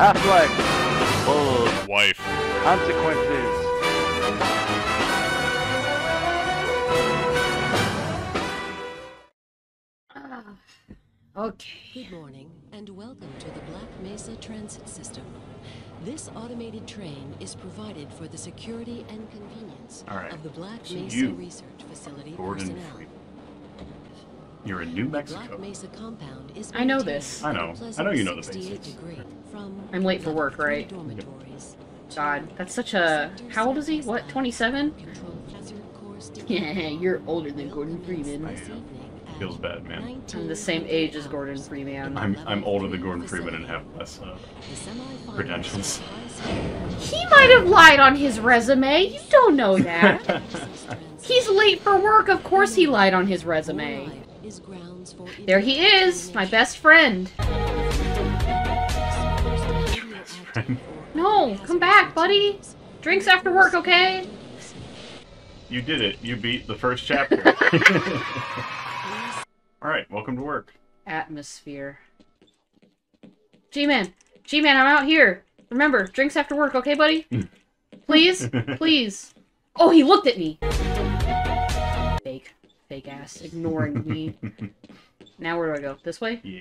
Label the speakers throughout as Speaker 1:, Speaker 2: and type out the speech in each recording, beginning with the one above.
Speaker 1: Half-Life.
Speaker 2: Her wife.
Speaker 1: Consequences.
Speaker 3: Ah, okay.
Speaker 4: Good morning, and welcome to the Black Mesa Transit System. This automated train is provided for the security and convenience
Speaker 5: All right,
Speaker 4: of the Black Mesa
Speaker 5: you,
Speaker 4: Research Facility
Speaker 5: Gordon
Speaker 4: personnel.
Speaker 5: Freeman. You're in New Mexico.
Speaker 4: Mesa compound is
Speaker 3: I know this.
Speaker 5: I know. I know you know the basics.
Speaker 4: from
Speaker 3: I'm late for work, right? God, that's such a. How old is he? What, 27?
Speaker 4: control hazard course
Speaker 3: Yeah, you're older than Gordon Freeman.
Speaker 5: I am. Feels bad, man.
Speaker 3: I'm the same age as Gordon Freeman.
Speaker 5: I'm I'm older than Gordon Freeman and have less uh, credentials.
Speaker 3: He might have lied on his resume. You don't know that. He's late for work. Of course he lied on his resume. There he is, my best friend. No, come back, buddy. Drinks after work, okay?
Speaker 5: You did it. You beat the first chapter. All right, welcome to work.
Speaker 3: Atmosphere. G-Man, G-Man, I'm out here. Remember, drinks after work, okay, buddy? Please, please. Oh, he looked at me. Fake, fake ass, ignoring me. Now where do I go? This way?
Speaker 5: Yeah.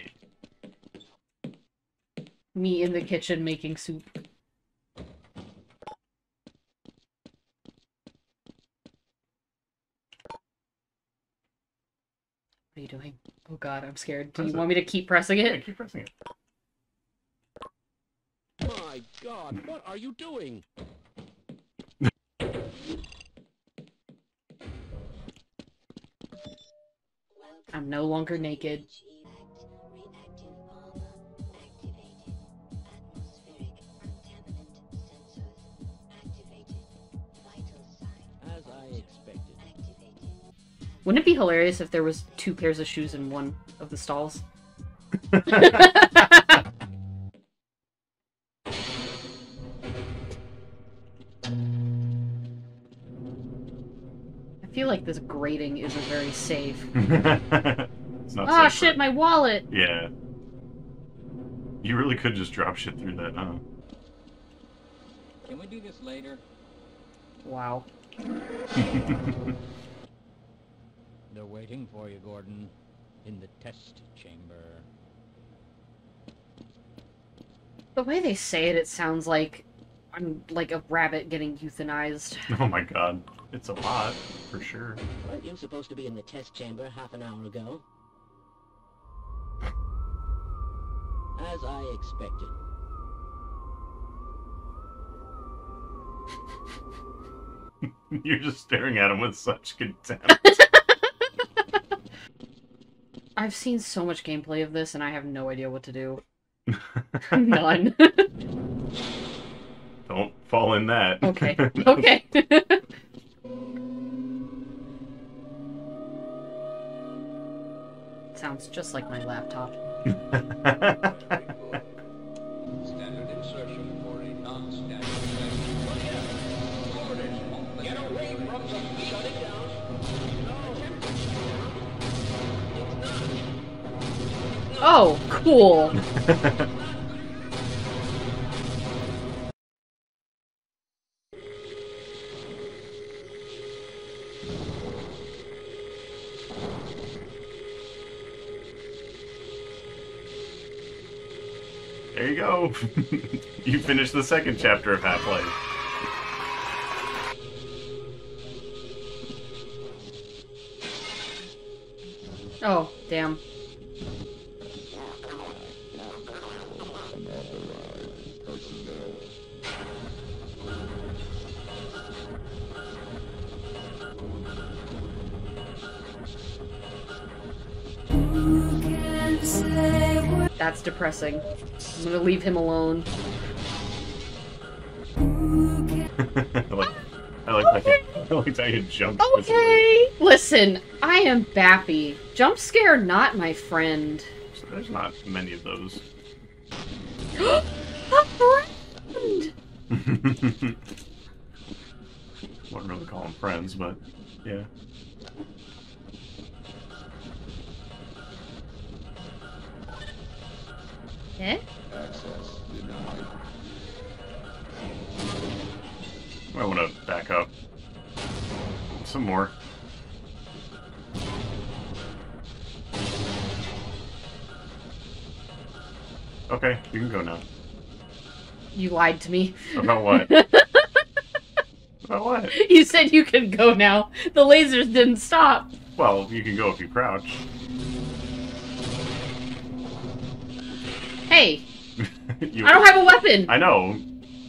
Speaker 3: Me in the kitchen making soup. What are you doing? Oh god, I'm scared. Do
Speaker 5: Press
Speaker 3: you
Speaker 5: it.
Speaker 3: want me to keep pressing it?
Speaker 5: Yeah,
Speaker 3: it?
Speaker 5: keep pressing it.
Speaker 6: My God, what are you doing?
Speaker 3: I'm no longer naked.
Speaker 6: As I expected.
Speaker 3: Wouldn't it be hilarious if there was two pairs of shoes in one of the stalls? like this grating isn't very safe.
Speaker 5: it's not
Speaker 3: Ah,
Speaker 5: safe
Speaker 3: shit,
Speaker 5: for-
Speaker 3: my wallet!
Speaker 5: Yeah. You really could just drop shit through that, huh?
Speaker 6: Can we do this later?
Speaker 3: Wow.
Speaker 6: They're waiting for you, Gordon. In the test chamber.
Speaker 3: The way they say it, it sounds like I'm like a rabbit getting euthanized.
Speaker 5: oh my god. It's a lot, for sure.
Speaker 7: Weren't you supposed to be in the test chamber half an hour ago? As I expected.
Speaker 5: You're just staring at him with such contempt.
Speaker 3: I've seen so much gameplay of this and I have no idea what to do. None.
Speaker 5: Don't fall in that.
Speaker 3: okay. Okay. Sounds just like my laptop.
Speaker 6: Standard insertion
Speaker 5: there you go. you finished the second chapter of Half-Life.
Speaker 3: Oh, damn. That's depressing. I'm gonna leave him alone.
Speaker 5: I like, I like how you, I like how you jumped.
Speaker 3: Okay. Listen, I am Bappy. Jump scare not my friend.
Speaker 5: There's not many of those.
Speaker 3: A friend!
Speaker 5: Wouldn't really call them friends, but yeah.
Speaker 8: Okay.
Speaker 5: I want to back up some more. Okay, you can go now.
Speaker 3: You lied to me.
Speaker 5: About what? About what?
Speaker 3: You said you could go now. The lasers didn't stop.
Speaker 5: Well, you can go if you crouch.
Speaker 3: Hey,
Speaker 5: You-
Speaker 3: I don't have a weapon.
Speaker 5: I know.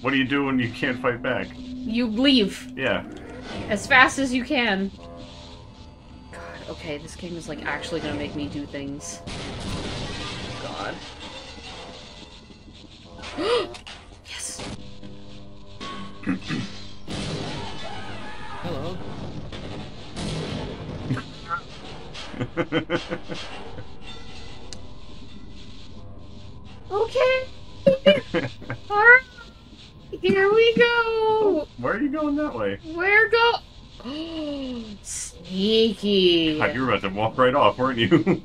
Speaker 5: What do you do when you can't fight back?
Speaker 3: You leave
Speaker 5: Yeah.
Speaker 3: as fast as you can. God, okay, this game is like actually gonna make me do things. God. yes.
Speaker 6: Hello.
Speaker 3: Okay. Alright. Here we go.
Speaker 5: Oh, where are you going that way?
Speaker 3: Where go? Sneaky.
Speaker 5: God, you were about to walk right off, weren't you?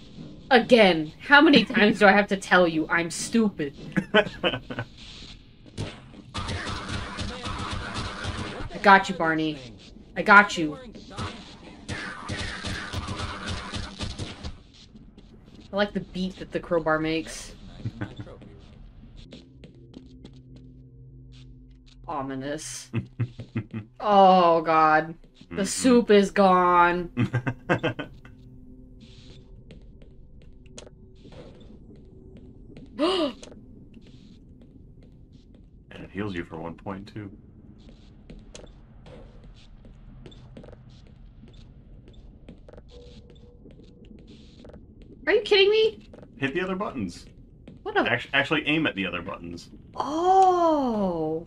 Speaker 3: Again, how many times do I have to tell you I'm stupid? I got you, Barney. I got you. I like the beat that the crowbar makes. Ominous. Oh god. The soup is gone.
Speaker 5: and it heals you for one point too.
Speaker 3: Are you kidding me?
Speaker 5: Hit the other buttons.
Speaker 3: What a
Speaker 5: Actually, actually aim at the other buttons.
Speaker 3: Oh.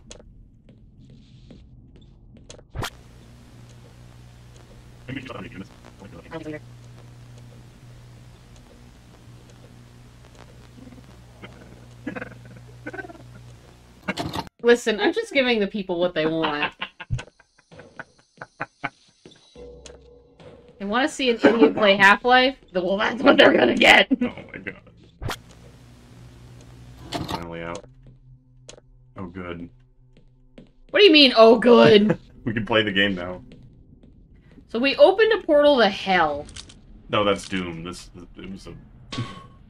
Speaker 3: Listen, I'm just giving the people what they want. They want to see an idiot play Half-Life? Well, that's what they're gonna get. You mean, oh good?
Speaker 5: We can play the game now.
Speaker 3: So we opened a portal to hell.
Speaker 5: No, that's Doom. This it was a it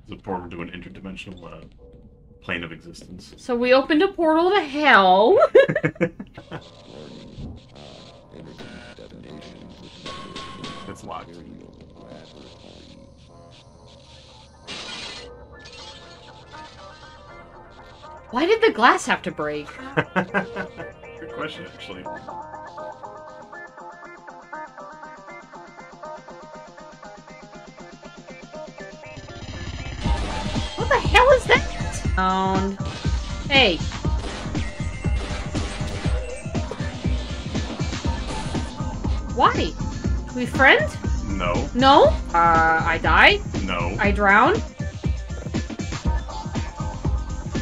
Speaker 5: was a portal to an interdimensional uh, plane of existence.
Speaker 3: So we opened a portal to hell.
Speaker 5: it's locked.
Speaker 3: Why did the glass have to break?
Speaker 5: Good question, actually.
Speaker 3: What the hell is that? Sound. Hey. Why? We friend?
Speaker 5: No,
Speaker 3: No? Uh, I die?
Speaker 5: no.
Speaker 3: I drown?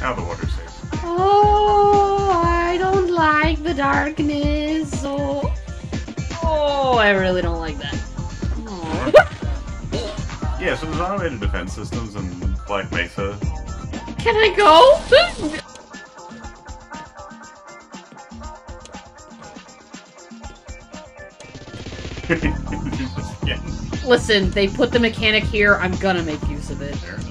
Speaker 5: Now the water's safe.
Speaker 3: Oh, I don't like the darkness. Oh, oh I really don't like that. Aw.
Speaker 5: Yeah, so there's automated defense systems in Black Mesa.
Speaker 3: Can I go?
Speaker 5: yeah,
Speaker 3: Listen, they put the mechanic here. I'm gonna make use of it.
Speaker 5: fair enough.